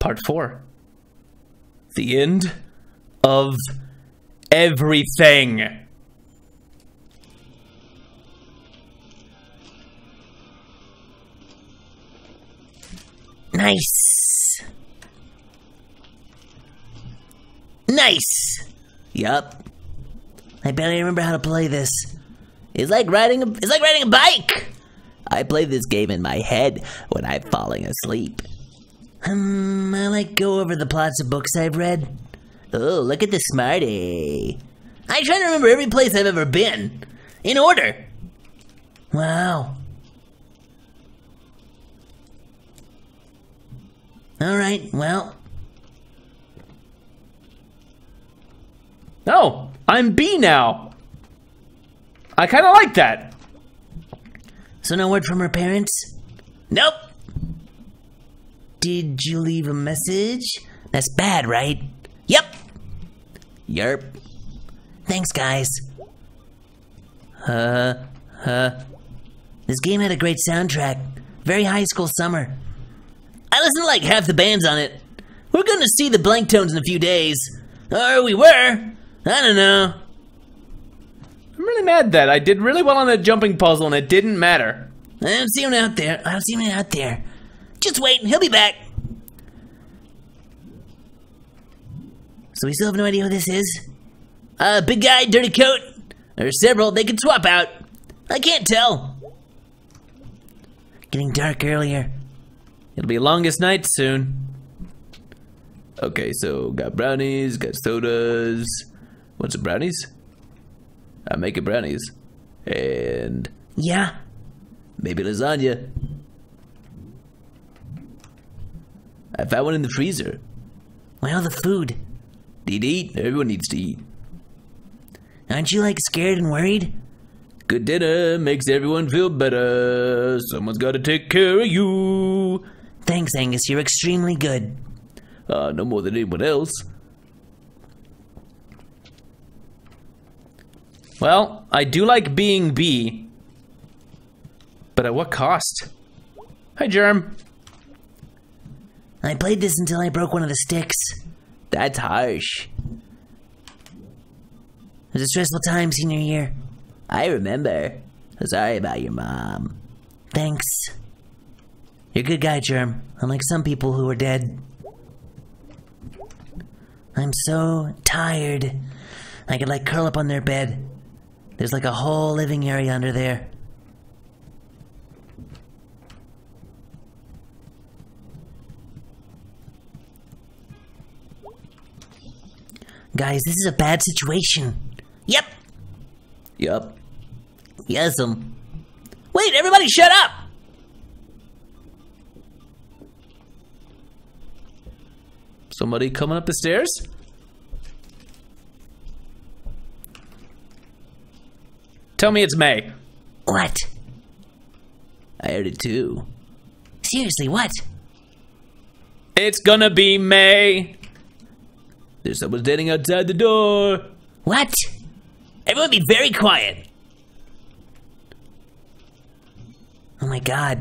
Part 4. The end of everything. Nice. Nice. Yup. I barely remember how to play this. It's like riding a it's like riding a bike. I play this game in my head when I'm falling asleep. Um, I like go over the plots of books I've read. Oh, look at the smarty. I try to remember every place I've ever been. In order. Wow. Alright, well, No, I'm Bea now. I kind of like that. so no word from her parents? Nope. Did you leave a message? That's bad, right? Yep. Yerp. Thanks, guys. Uh, uh. This game had a great soundtrack. Very high school summer. I listened to like half the bands on it. We're gonna see the Blank Tones in a few days. Or we were. I don't know. I'm really mad that I did really well on the jumping puzzle and it didn't matter. I don't see him out there. I don't see him out there. Just wait, he'll be back. So we still have no idea who this is? Uh, big guy, dirty coat. There's several, they can swap out. I can't tell. Getting dark earlier. It'll be longest night soon. Okay, so got brownies, got sodas. What's the brownies? I'm making brownies. And Yeah, maybe lasagna. I found one in the freezer. well, the food. Need to eat. Everyone needs to eat. Aren't you like scared and worried? Good dinner makes everyone feel better. Someone's got to take care of you. Thanks, Angus, you're extremely good. Uh, no more than anyone else. Well, I do like being Bea. But at what cost? Hi, Germ. I played this until I broke one of the sticks. That's harsh. It was a stressful time senior year. I remember. Sorry about your mom. Thanks. You're a good guy, Germ, unlike some people who are dead. I'm so tired. I could like curl up on their bed. There's like a whole living area under there. Guys, this is a bad situation. Yep. Yep. Yes'm. Um. Wait, everybody shut up! Somebody coming up the stairs? Tell me it's Mae. What? I heard it too. Seriously, what? It's gonna be Mae. There's someone standing outside the door. What? Everyone be very quiet. Oh my god.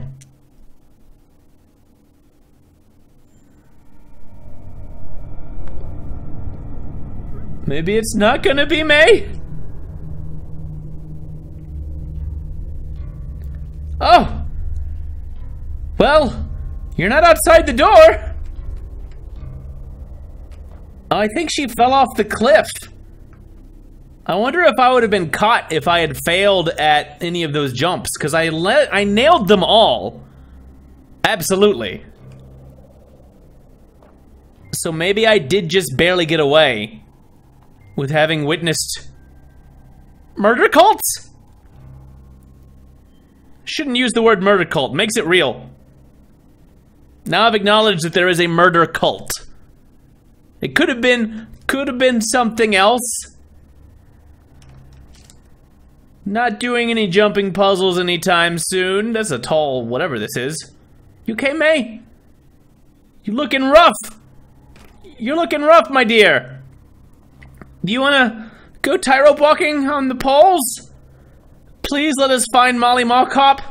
Maybe it's not gonna be Mae? Oh! Well, you're not outside the door! I think she fell off the cliff. I wonder if I would have been caught if I had failed at any of those jumps, because I let I nailed them all. Absolutely. So maybe I did just barely get away with having witnessed murder cults? Shouldn't use the word murder cult, makes it real. Now I've acknowledged that there is a murder cult. It could have been could have been something else. Not doing any jumping puzzles anytime soon. That's a tall whatever this is. You okay, Mae? You looking rough. You're looking rough, my dear. Do you want to go tightrope walking on the poles? Please let us find Molly Mallcop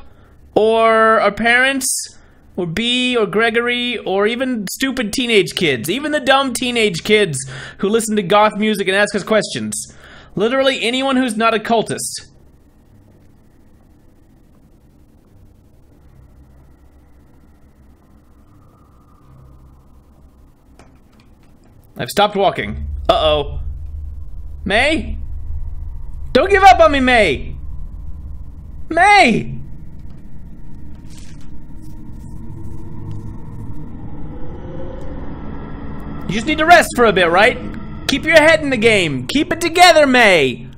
or our parents or Bea or Gregory or even stupid teenage kids, even the dumb teenage kids who listen to goth music and ask us questions. Literally anyone who's not a cultist. I've stopped walking. Uh-oh. Mae? Don't give up on me, Mae! Mae! Just need to rest for a bit, right? Keep your head in the game. Keep it together, Mae.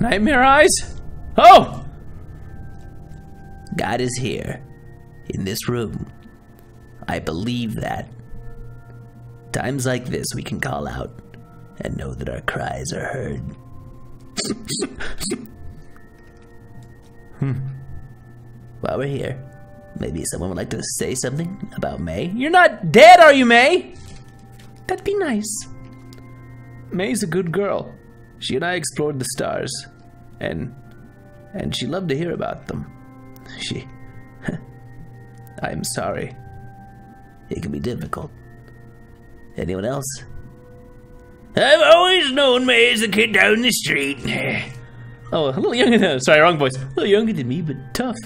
Nightmare eyes? Oh! God is here, in this room. I believe that. Times like this, we can call out and know that our cries are heard. hmm. While we're here, maybe someone would like to say something about Mae? You're not dead, are you, Mae? That'd be nice. Mae's a good girl. She and I explored the stars, and and she loved to hear about them. She. I'm sorry. It can be difficult. Anyone else? I've always known Mae as the kid down the street. oh, a little younger than sorry, wrong voice. A little younger than me, but tough.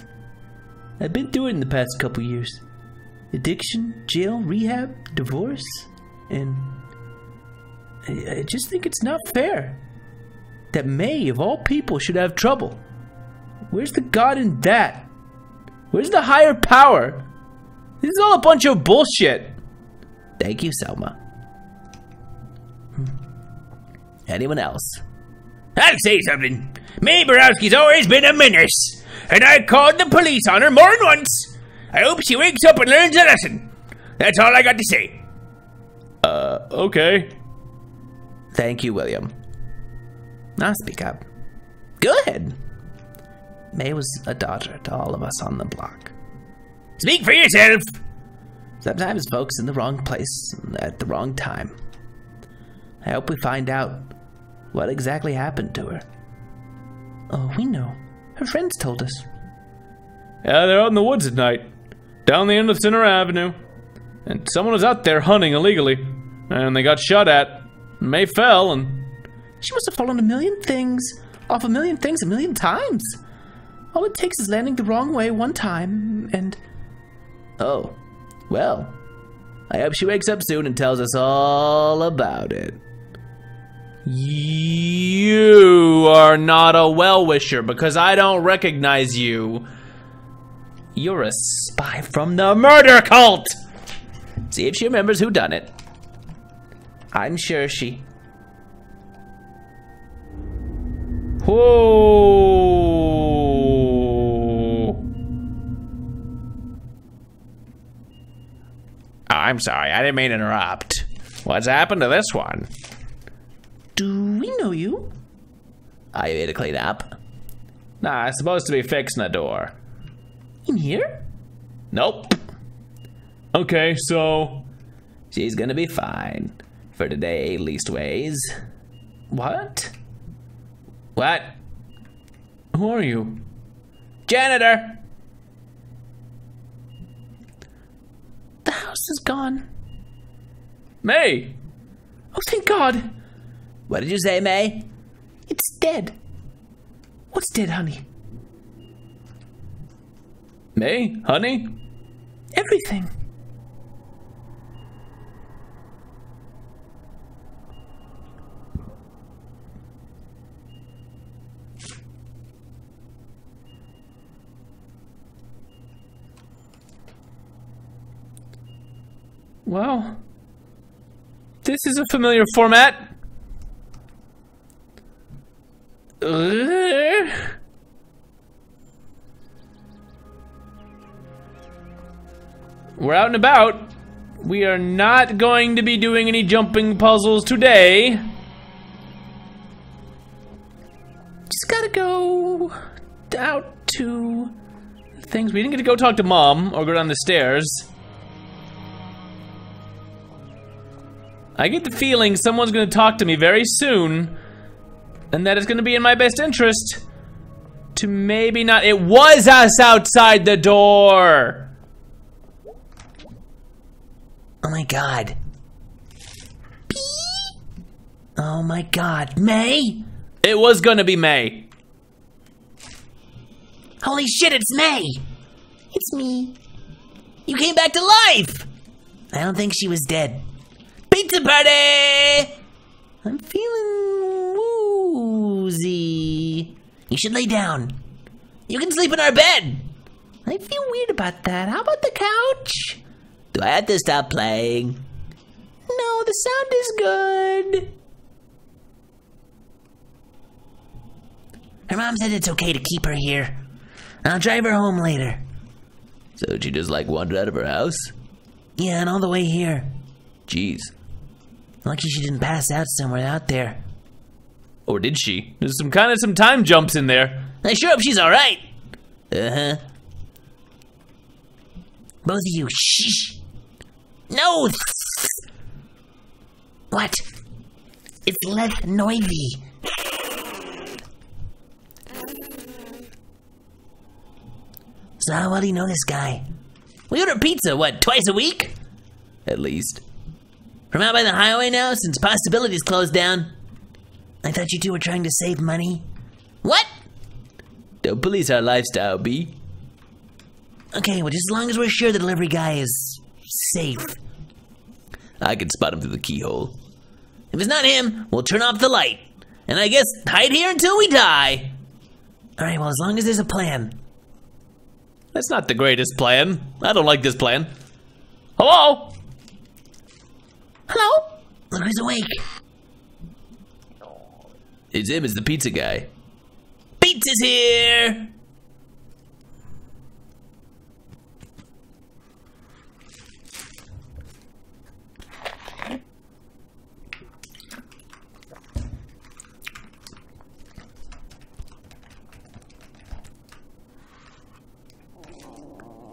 I've been through it in the past couple years. Addiction, jail, rehab, divorce, and I, I just think it's not fair that Mae, of all people, should have trouble. Where's the God in that? Where's the higher power? This is all a bunch of bullshit. Thank you, Selma. Anyone else? I'll say something. Mae Borowski's always been a menace, and I called the police on her more than once. I hope she wakes up and learns a lesson. That's all I got to say. Uh, okay. Thank you, William. I'll speak up. Go ahead. Mae was a daughter to all of us on the block. Speak for yourself. Sometimes folks in the wrong place at the wrong time. I hope we find out what exactly happened to her. Oh, we know. Her friends told us. Yeah, they're out in the woods at night, down the end of Center Avenue. And someone was out there hunting illegally, and they got shot at. Mae fell, and she must have fallen a million things, off a million things a million times. All it takes is landing the wrong way one time, and Oh, well, I hope she wakes up soon and tells us all about it. You are not a well-wisher because I don't recognize you. You're a spy from the murder cult! See if she remembers who done it. I'm sure she... Whoa! Oh, I'm sorry, I didn't mean to interrupt. What's happened to this one? Do we know you? Are you here to clean up? Nah, I'm supposed to be fixing a door. In here? Nope. Okay, so... She's gonna be fine. For today, leastways. What? What? Who are you? Janitor! House is gone. Mae! Oh, thank God! What did you say, Mae? It's dead. What's dead, honey? Mae? Honey? Everything. Well, this is a familiar format. Uh, we're out and about. We are not going to be doing any jumping puzzles today. Just gotta go out to things. We didn't get to go talk to mom or go down the stairs. I get the feeling someone's gonna talk to me very soon, and that it's gonna be in my best interest to maybe not. It was us outside the door! Oh my god. Oh my god. Mae? It was gonna be Mae. Holy shit, it's Mae! It's me. You came back to life! I don't think she was dead. Pizza party! I'm feeling woozy. You should lay down. You can sleep in our bed. I feel weird about that. How about the couch? Do I have to stop playing? No, the sound is good. Her mom said it's okay to keep her here. I'll drive her home later. So she just like wandered out of her house? Yeah, and all the way here. Jeez. Lucky she didn't pass out somewhere out there. Or did she? There's some kind of some time jumps in there. I sure hope she's alright. Uh huh. Both of you, shh. No! What? It's less noisy. So how well do you know this guy? We order pizza, what, twice a week? At least. From out by the highway now, since Possibilities closed down. I thought you two were trying to save money. What? Don't police our lifestyle, Bea. Okay, well, just as long as we're sure the delivery guy is safe. I can spot him through the keyhole. If it's not him, we'll turn off the light. And I guess hide here until we die. Alright, well, as long as there's a plan. That's not the greatest plan. I don't like this plan. Hello? Hello? Look who's awake. It's him, it's the pizza guy. Pizza's here!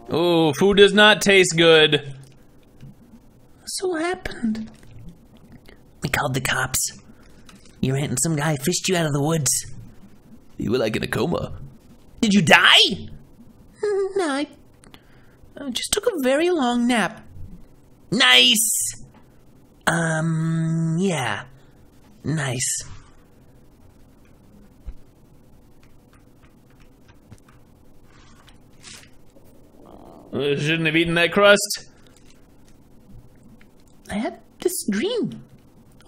Oh, food does not taste good. So what happened? We called the cops. You ran and some guy fished you out of the woods. You were like in a coma. Did you die? No, I, I just took a very long nap. Nice! Um, yeah. Nice. Uh, shouldn't have eaten that crust. I had this dream.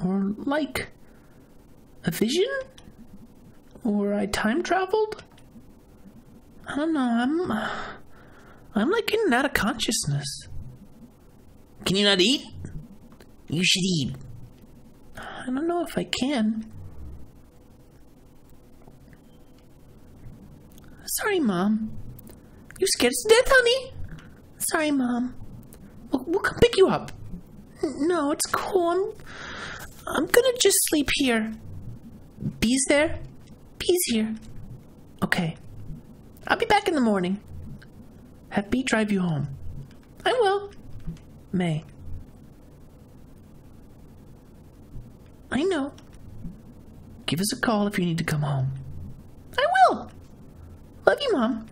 Or like a vision? Or I time traveled? I don't know. I'm I'm like in and out of consciousness. Can you not eat? You should eat. I don't know if I can. Sorry, Mom. You scared us to death, honey? Sorry, Mom. We'll, we'll come pick you up. No, it's cool. I'm, I'm gonna just sleep here. Bea's there? Bea's here. Okay. I'll be back in the morning. Have Bea drive you home. I will. Mae. I know. Give us a call if you need to come home. I will. Love you, Mom.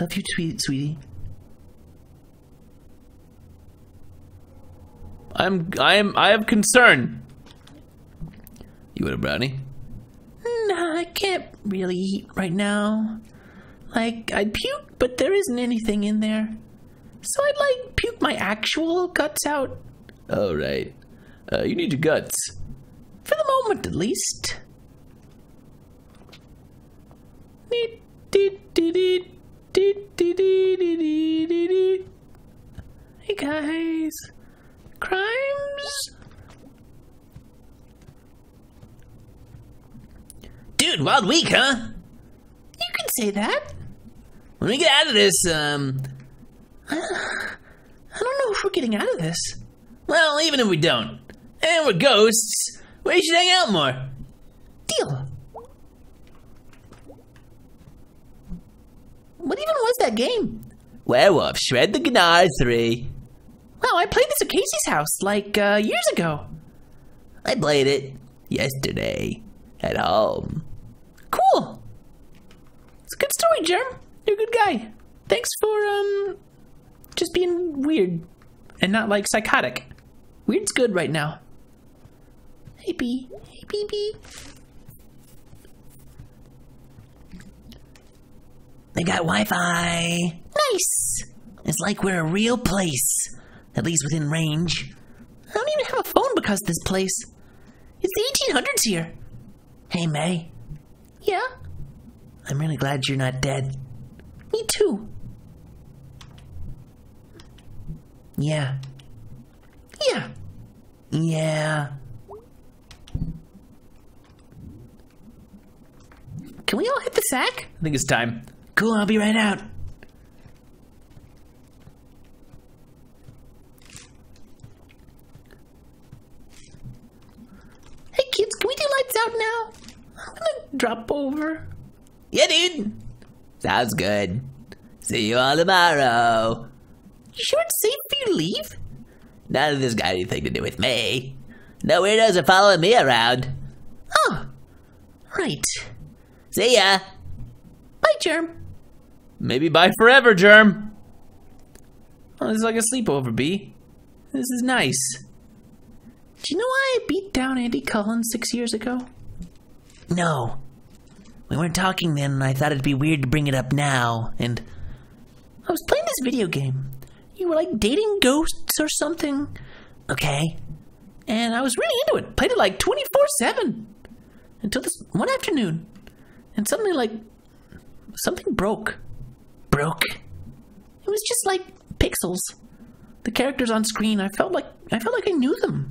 Love you, sweet sweetie. I'm I'm I have concern. You want a brownie? Nah, I can't really eat right now. Like, I'd puke, but there isn't anything in there. So I'd like puke my actual guts out. Oh, right. Uh, you need your guts. For the moment, at least. Hey guys. Crimes? Dude, wild week, huh? You can say that. When we get out of this, um. I don't know if we're getting out of this. Well, even if we don't, and we're ghosts, we should hang out more. Deal. What even was that game? Werewolf Shred the Gnar 3. Wow, I played this at Casey's house like uh, years ago. I played it yesterday at home. Cool. It's a good story, Germ. You're a good guy. Thanks for um just being weird and not like psychotic. Weird's good right now. Hey Bea. Hey BB. They got Wi-Fi. Nice. It's like we're a real place, at least within range. I don't even have a phone because of this place. It's the 1800s here. Hey Mae, Yeah, I'm really glad you're not dead. me too. Yeah, Yeah. yeah. Can we all hit the sack? I think it's time. Cool, I'll be right out. Hey kids, can we do lights out now? I'm gonna drop over. Yeah, dude. Sounds good. See you all tomorrow. You sure it's safe for you leave? None of this got anything to do with me. No weirdos are following me around. Oh, right. See ya. Bye, Germ. Maybe bye forever, Germ. Oh, this is like a sleepover, Bea. This is nice. Do you know why I beat down Andy Cullen six years ago? No. We weren't talking then, and I thought it'd be weird to bring it up now, and I was playing this video game. You were like dating ghosts or something. okay. And I was really into it. Played it like 24 7 until this one afternoon. And suddenly, like, something broke. Broke. It was just like pixels. The characters on screen, I felt like I felt like I knew them.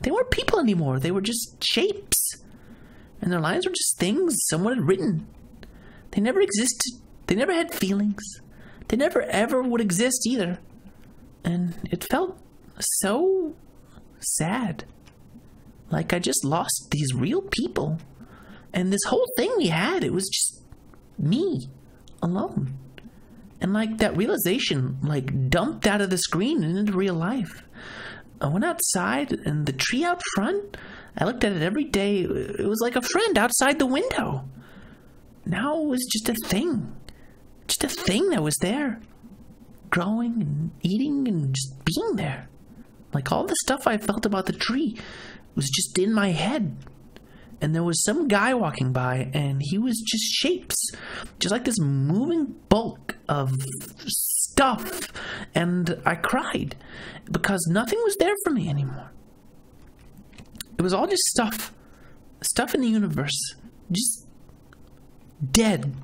They weren't people anymore. They were just shapes. And their lives were just things someone had written. They never existed. They never had feelings. They never ever would exist either. And it felt so sad. Like I just lost these real people. And this whole thing we had, it was just me alone. And like that realization, like dumped out of the screen and into real life. I went outside and the tree out front, I looked at it every day. It was like a friend outside the window. Now it was just a thing. Just a thing that was there. Growing and eating and just being there. Like all the stuff I felt about the tree was just in my head. And there was some guy walking by, and he was just shapes, just like this moving bulk of stuff. And I cried because nothing was there for me anymore. It was all just stuff, stuff in the universe, just dead.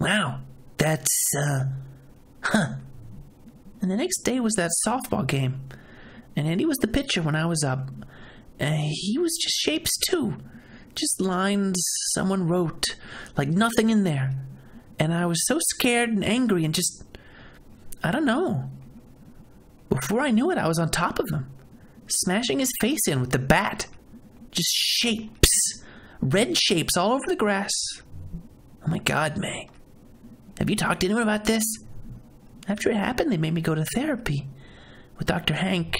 Wow. That's, uh, huh. And the next day was that softball game. And Andy was the pitcher when I was up. And he was just shapes too. Just lines someone wrote, like nothing in there. And I was so scared and angry and just, I don't know. Before I knew it, I was on top of him, smashing his face in with the bat. Just shapes, red shapes all over the grass. Oh my God, Mae. Have you talked to anyone about this? After it happened, they made me go to therapy with Dr. Hank.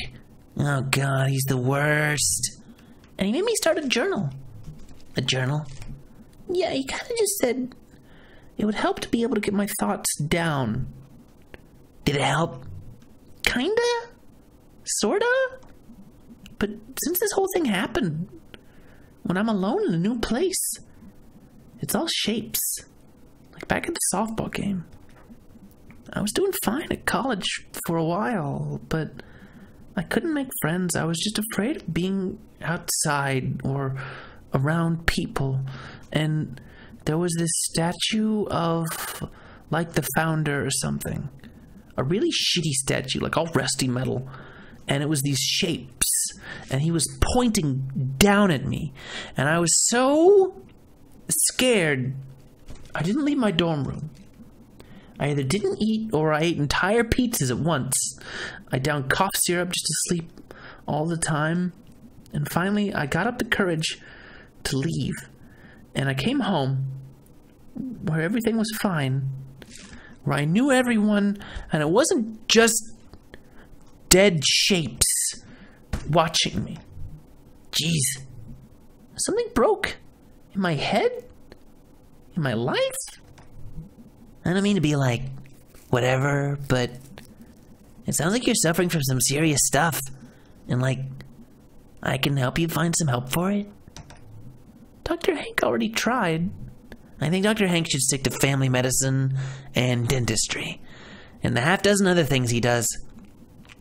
Oh god, he's the worst. And he made me start a journal. A journal? Yeah, he kind of just said it would help to be able to get my thoughts down. Did it help? Kinda? Sorta? But since this whole thing happened, when I'm alone in a new place, it's all shapes. Like back at the softball game. I was doing fine at college for a while, but I couldn't make friends. I was just afraid of being outside or around people. And there was this statue of, like, the founder or something. A really shitty statue, like all rusty metal. And it was these shapes. And he was pointing down at me. And I was so scared. I didn't leave my dorm room. I either didn't eat or I ate entire pizzas at once. I downed cough syrup just to sleep all the time. And finally, I got up the courage to leave. And I came home where everything was fine. Where I knew everyone and it wasn't just dead shapes watching me. Jeez. Something broke in my head? In my life? I don't mean to be like, whatever, but it sounds like you're suffering from some serious stuff. And like, I can help you find some help for it. Dr. Hank already tried. I think Dr. Hank should stick to family medicine and dentistry, and the half dozen other things he does.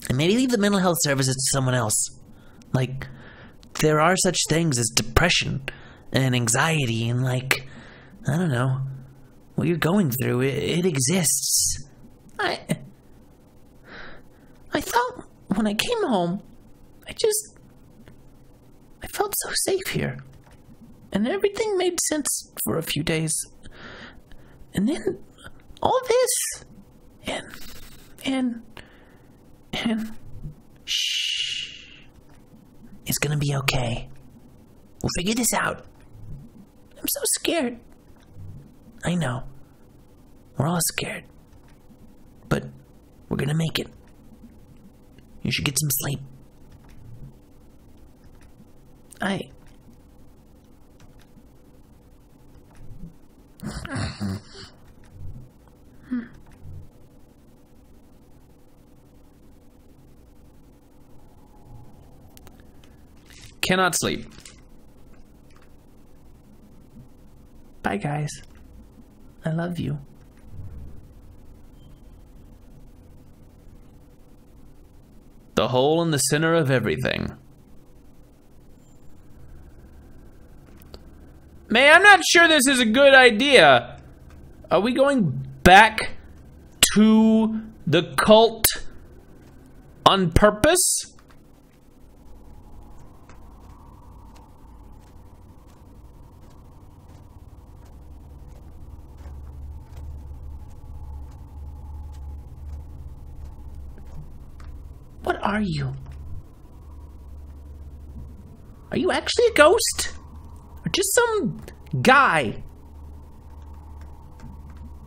And maybe leave the mental health services to someone else. Like, there are such things as depression and anxiety, and like, I don't know, what you're going through, it, it exists. I. I thought when I came home, I just. I felt so safe here. And everything made sense for a few days. And then all this. And. And. And. Shh. It's gonna be okay. We'll figure this out. I'm so scared. I know. We're all scared. But we're gonna make it. You should get some sleep. I. Hmm. Cannot sleep. Bye, guys. I love you. The hole in the center of everything. Mae, I'm not sure this is a good idea. Are we going back to the cult on purpose? What are you? Are you actually a ghost? Just some guy?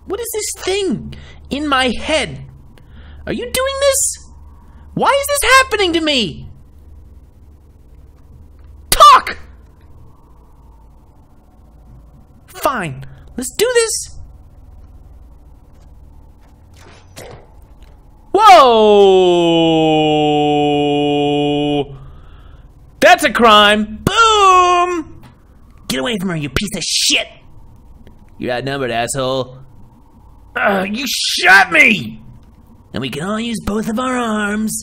What is this thing in my head? Are you doing this? Why is this happening to me? Talk! Fine, let's do this. Whoa! That's a crime. Get away from her, you piece of shit! You're outnumbered, asshole. Uh, you shot me! And we can all use both of our arms.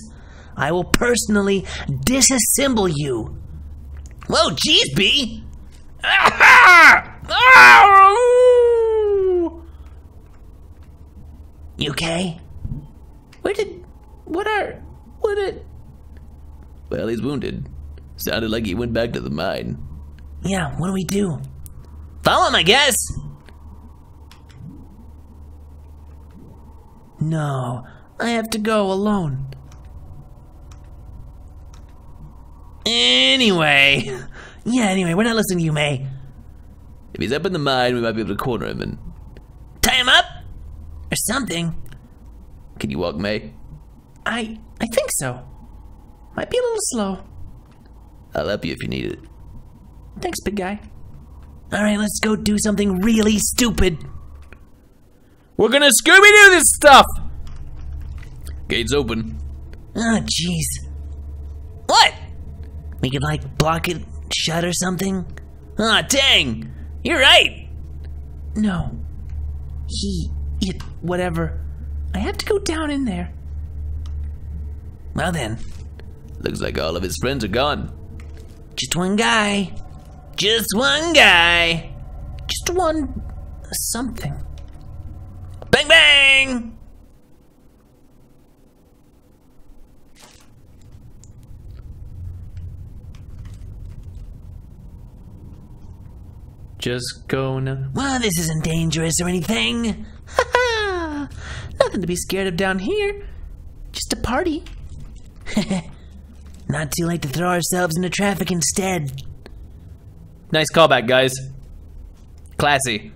I will personally disassemble you. Whoa, jeez, Bea! You okay? Where did. What are. What did. Well, he's wounded. Sounded like he went back to the mine. Yeah, what do we do? Follow him, I guess. No, I have to go alone. Anyway. Yeah, anyway, we're not listening to you, Mae. If he's up in the mine, we might be able to corner him and. Tie him up? Or something. Can you walk, Mae? I. I think so. Might be a little slow. I'll help you if you need it. Thanks, big guy. Alright, let's go do something really stupid. We're gonna Scooby Doo this stuff! Gate's open. Oh, jeez. What? We could, like, block it shut or something? Ah, dang! You're right! No. He. It. Whatever. I have to go down in there. Well then, Looks like all of his friends are gone. just one guy. Just one guy. Just one. something. Bang bang! Just gonna. Well, this isn't dangerous or anything. Ha ha! Nothing to be scared of down here. Just a party. Not too late to throw ourselves into traffic instead. Nice callback, guys. Classy.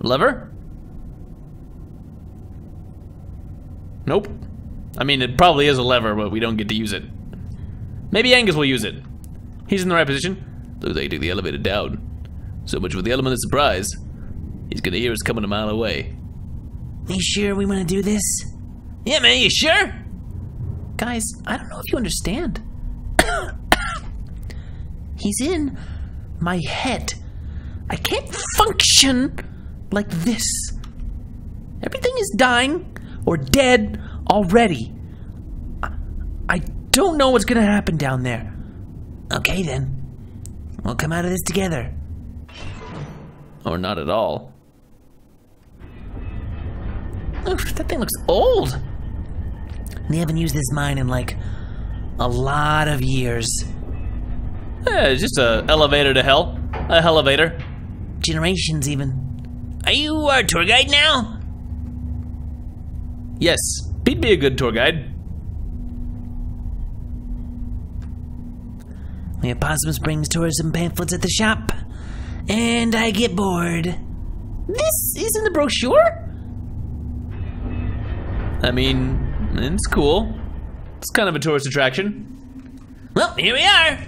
Lever? Nope. I mean, it probably is a lever, but we don't get to use it. Maybe Angus will use it. He's in the right position. Looks like he the elevator down. So much for the element of surprise. He's gonna hear us coming a mile away. You sure we want to do this? Yeah, man, you sure? Guys, I don't know if you understand. He's in my head. I can't function like this. Everything is dying or dead already. I, I don't know what's gonna happen down there. Okay then. We'll come out of this together. Or not at all. That thing looks old. We haven't used this mine in like a lot of years. Yeah, it's just a elevator to hell. A elevator. Generations even. Are you our tour guide now? Yes, he'd be a good tour guide. We have Possum Springs tourism pamphlets at the shop. And I get bored. This isn't the brochure? I mean, it's cool. It's kind of a tourist attraction. Well, here we are.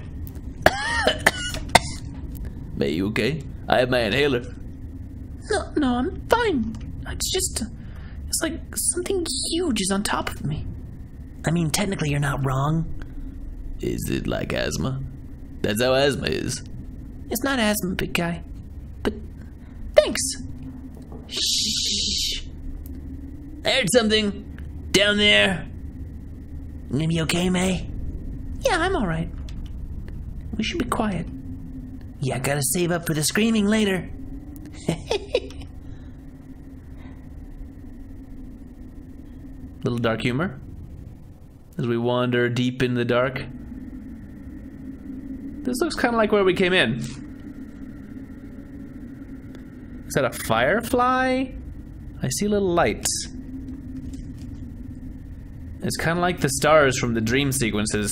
Mae you okay? I have my inhaler. No, no, I'm fine. It's just, it's like something huge is on top of me. I mean, technically, you're not wrong. Is it like asthma? That's how asthma is. It's not asthma, big guy. But thanks. Shh. I heard something down there. You gonna be okay, Mae? Yeah, I'm all right. We should be quiet. Yeah, gotta save up for the screaming later. Little dark humor as we wander deep in the dark. This looks kind of like where we came in. Is that a firefly? I see little lights. It's kind of like the stars from the dream sequences.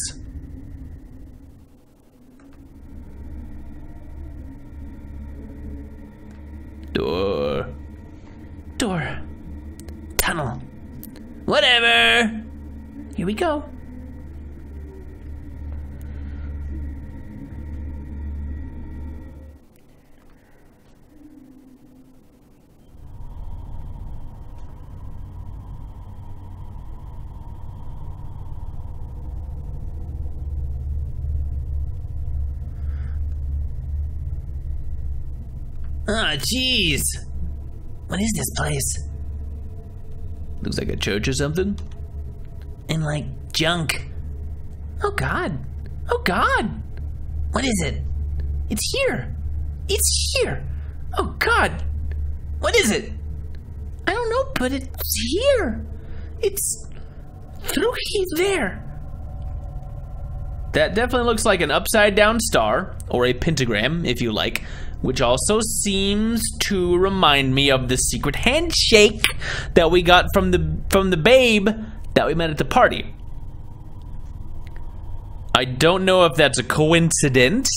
Door. Door. Tunnel. Whatever. Here we go. Ah, jeez. What is this place? Looks like a church or something. And like junk. Oh God. Oh God. What is it? It's here. It's here. Oh God. What is it? I don't know, but it's here. It's through here there. That definitely looks like an upside down star, or a pentagram, if you like, which also seems to remind me of the secret handshake that we got from the from the babe that we met at the party. I don't know if that's a coincidence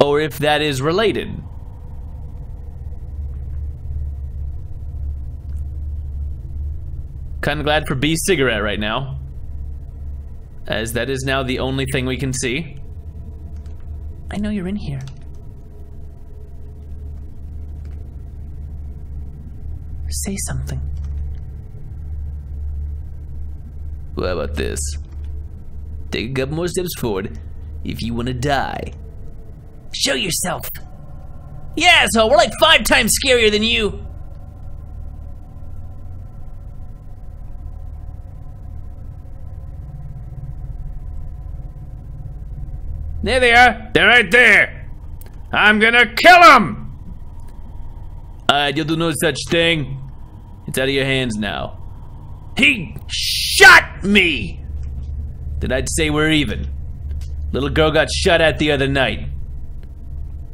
or if that is related. Kind of glad for Bea's cigarette right now. As that is now the only thing we can see. I know you're in here. Say something. Well, how about this? Take a couple more steps forward if you want to die. Show yourself. Yeah, so we're like five times scarier than you. There they are. They're right there. I'm gonna kill them. Uh, you'll do no such thing. It's out of your hands now. He shot me. Then I'd say we're even. Little girl got shot at the other night.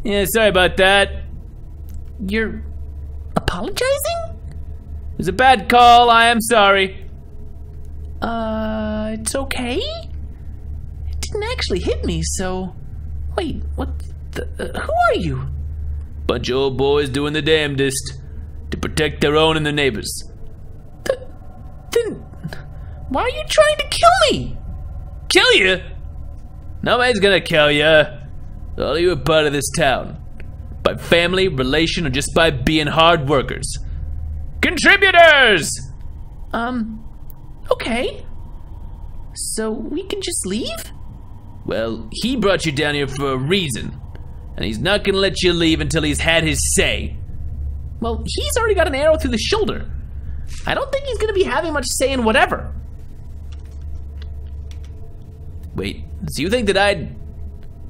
Yeah, sorry about that. You're apologizing? It was a bad call. I am sorry. Uh, it's okay. It didn't actually hit me, so. Wait, what? The, uh, who are you? Bunch of old boys doing the damnedest. To protect their own and their neighbors. Then why are you trying to kill me? Kill you? Nobody's gonna kill you. All you are part of this town. By family, relation, or just by being hard workers. Contributors! Um, okay. So we can just leave? Well, he brought you down here for a reason. And he's not gonna let you leave until he's had his say. Well, he's already got an arrow through the shoulder. I don't think he's gonna be having much say in whatever. Wait, so you think that I'd.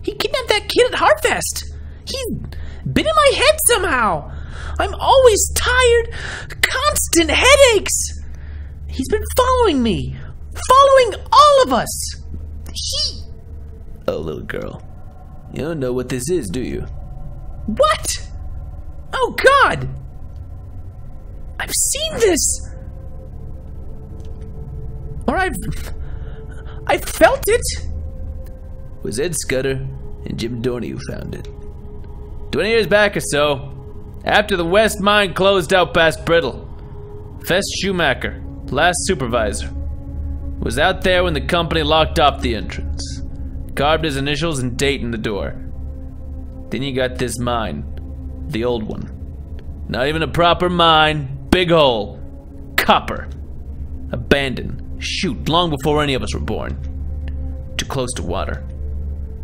He kidnapped that kid at Harfest. He's been in my head somehow. I'm always tired, constant headaches. He's been following me, following all of us. He. Oh, little girl. You don't know what this is, do you? What? Oh, God! I've seen this! Or I've. I felt it! It was Ed Scudder and Jim Dorney who found it. Twenty years back or so, after the West Mine closed out past Brittle, Fest Schumacher, last supervisor, was out there when the company locked off the entrance, carved his initials and date in the door. Then you got this mine, the old one. Not even a proper mine, big hole, copper, abandoned, shoot, long before any of us were born. Too close to water.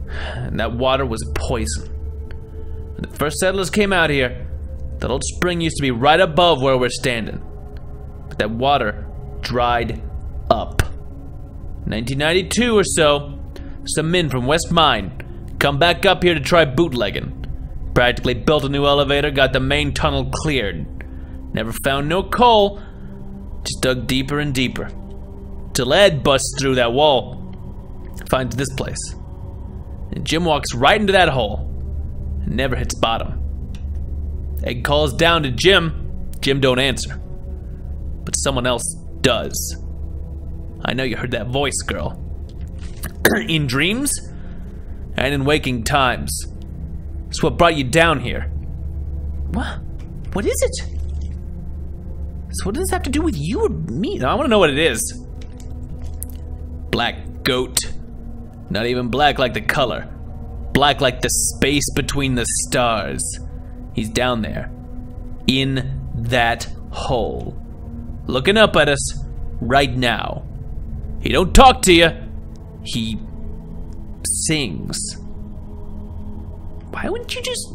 And that water was poison. When the first settlers came out here, that old spring used to be right above where we're standing. But that water dried up. 1992 or so, some men from West Mine come back up here to try bootlegging. Practically built a new elevator, got the main tunnel cleared. Never found no coal, just dug deeper and deeper. Till Ed busts through that wall, finds this place. And Jim walks right into that hole and never hits bottom. Ed calls down to Jim. Jim don't answer. But someone else does. I know you heard that voice, girl. in dreams and in waking times. It's what brought you down here. What? What is it? So what does this have to do with you or me? I want to know what it is. Black goat. Not even black like the color. Black like the space between the stars. He's down there. In that hole. Looking up at us right now. He don't talk to you. He sings. Why wouldn't you just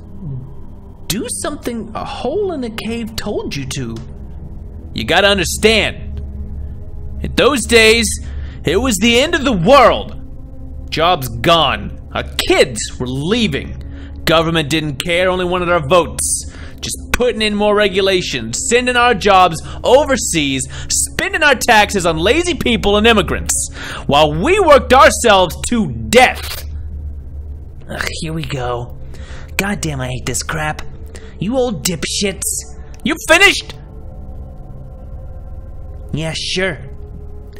do something a hole in a cave told you to? You gotta understand. In those days, it was the end of the world. Jobs gone. Our kids were leaving. Government didn't care, only wanted our votes. Just putting in more regulations, sending our jobs overseas, spending our taxes on lazy people and immigrants, while we worked ourselves to death. Ugh, here we go. Goddamn, I hate this crap. You old dipshits. You finished? Yeah, sure.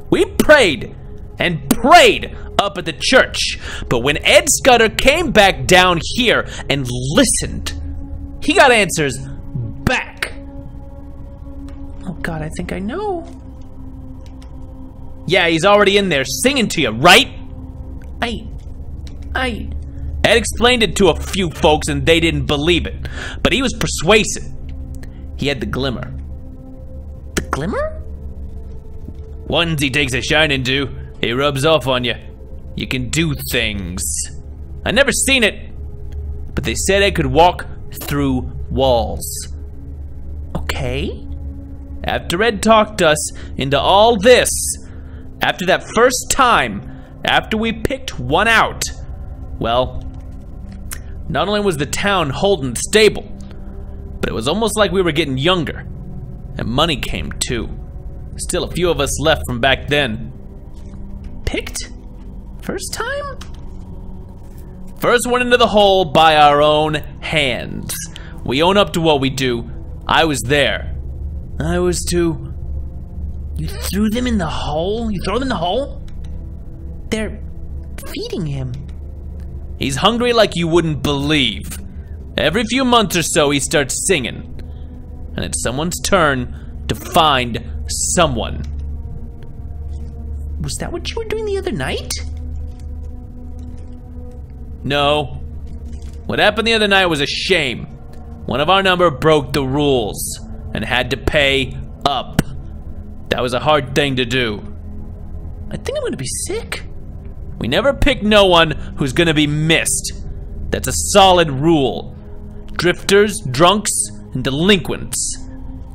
We prayed and prayed up at the church, but when Ed Scudder came back down here and listened, he got answers back. Oh god, I think I know. Yeah, he's already in there singing to you, right? I. I. Ed explained it to a few folks and they didn't believe it, but he was persuasive. He had the glimmer. The glimmer? Ones he takes a shining to, he rubs off on you. You can do things. I never seen it, but they said Ed could walk through walls. Okay. After Ed talked us into all this, after that first time, after we picked one out, well, not only was the town holding stable, but it was almost like we were getting younger. And money came too. Still a few of us left from back then. Picked? First time? First one into the hole by our own hands. We own up to what we do. I was there. I was too. You threw them in the hole? You throw them in the hole? They're feeding him. He's hungry like you wouldn't believe. Every few months or so, he starts singing. and it's someone's turn to find someone. Was that what you were doing the other night? No. What happened the other night was a shame. One of our number broke the rules and had to pay up. That was a hard thing to do. I think I'm gonna be sick. We never pick no one who's gonna be missed. That's a solid rule. Drifters, drunks, and delinquents.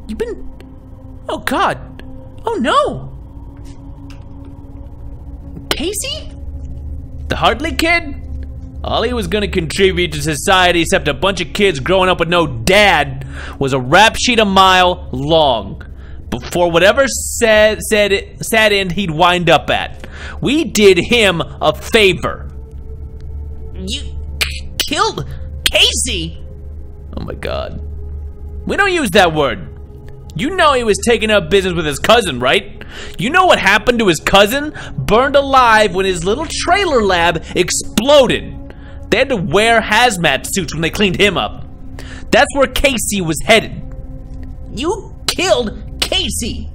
You've been. Oh, God. Oh, no. Casey? The Hartley kid? All he was gonna contribute to society except a bunch of kids growing up with no dad was a rap sheet a mile long. Before whatever said said sad end he'd wind up at. We did him a favor. You killed Casey? Oh my god. We don't use that word. You know he was taking up business with his cousin, right? You know what happened to his cousin? Burned alive when his little trailer lab exploded. They had to wear hazmat suits when they cleaned him up. That's where Casey was headed. You killed Casey.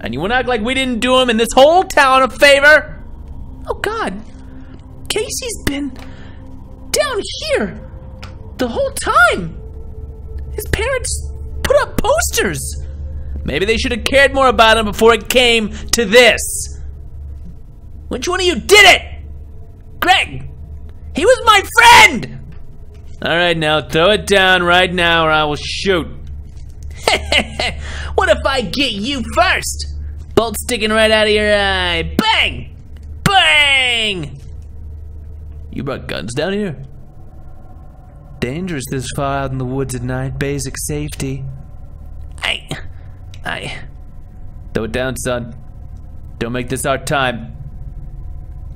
And you wanna act like we didn't do him and this whole town a favor? Oh god. Casey's been down here the whole time. His parents put up posters. Maybe they should have cared more about him before it came to this. Which one of you did it? Greg! He was my friend! Alright, now throw it down right now or I will shoot. what if I get you first? Bolt sticking right out of your eye. Bang! Bang! You brought guns down here? Dangerous this far out in the woods at night. Basic safety. I. I. Throw it down, son. Don't make this our time.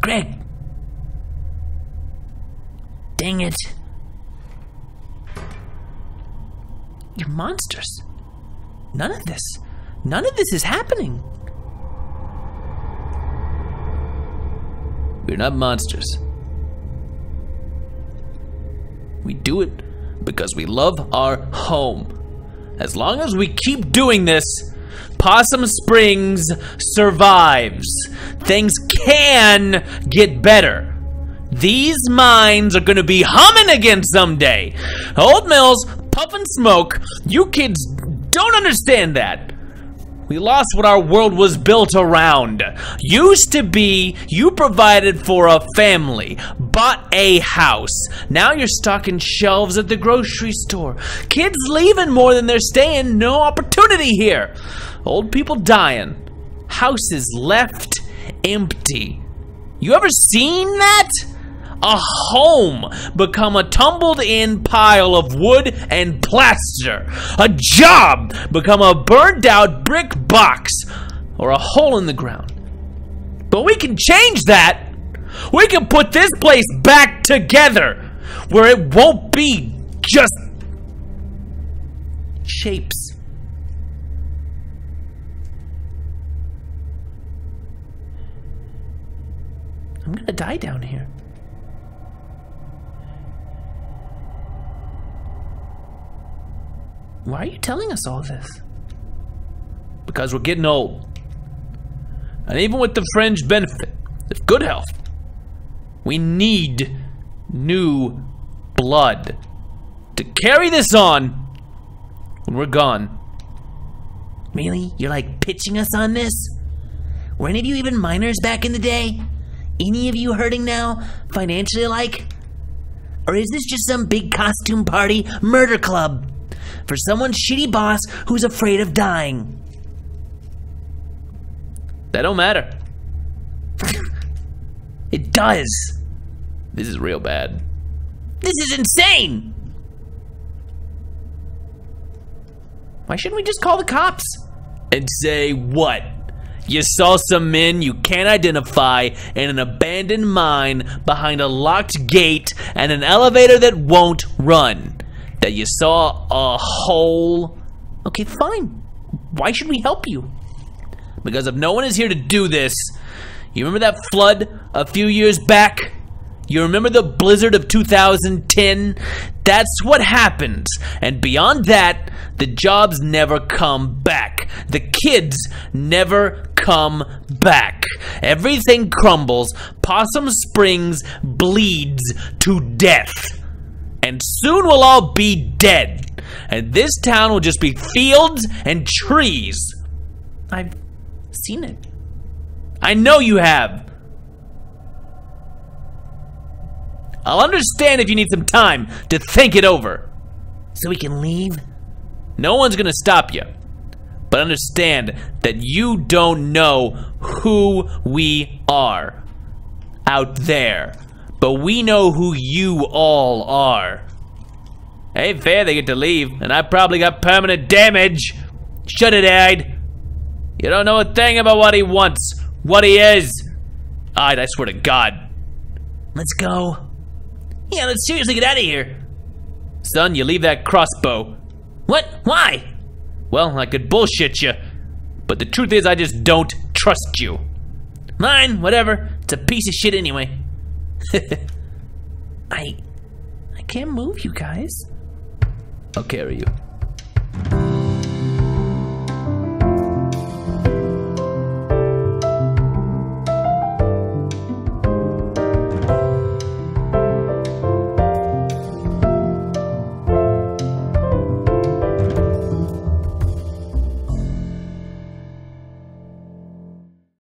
Greg! Dang it. You're monsters. None of this. None of this is happening. We're not monsters. We do it because we love our home. As long as we keep doing this, Possum Springs survives. Things can get better. These mines are gonna be humming again someday. Old Mills, puff and smoke. You kids don't understand that. We lost what our world was built around. Used to be, you provided for a family, bought a house. Now you're stocking shelves at the grocery store. Kids leaving more than they're staying, no opportunity here. Old people dying. Houses left empty. You ever seen that? A home become a tumbled in pile of wood and plaster. A job become a burned out brick box or a hole in the ground. But we can change that. We can put this place back together where it won't be just shapes. I'm gonna die down here. Why are you telling us all this? Because we're getting old. And even with the fringe benefit of good health, we need new blood to carry this on when we're gone. Really? You're like pitching us on this? Were any of you even miners back in the day? Any of you hurting now, financially like? Or is this just some big costume party murder club? For someone's shitty boss who's afraid of dying. That don't matter. It does. This is real bad. This is insane. Why shouldn't we just call the cops? And say what? You saw some men you can't identify in an abandoned mine behind a locked gate and an elevator that won't run. That you saw a hole. Okay, fine. Why should we help you? Because if no one is here to do this, you remember that flood a few years back? You remember the blizzard of 2010? That's what happens. And beyond that, the jobs never come back. The kids never come back. Everything crumbles. Possum Springs bleeds to death. And soon we'll all be dead. And this town will just be fields and trees. I've seen it. I know you have. I'll understand if you need some time to think it over. So we can leave? No one's gonna stop you. But understand that you don't know who we are out there. But we know who you all are. Ain't fair they get to leave, and I probably got permanent damage. Shut it, Aid. You don't know a thing about what he wants, what he is. Aid, I swear to God. Let's go. Yeah, let's seriously get out of here. Son, you leave that crossbow. What? Why? Well, I could bullshit you, but the truth is I just don't trust you. Mine, whatever. It's a piece of shit anyway. I I can't move you guys. I'll carry you.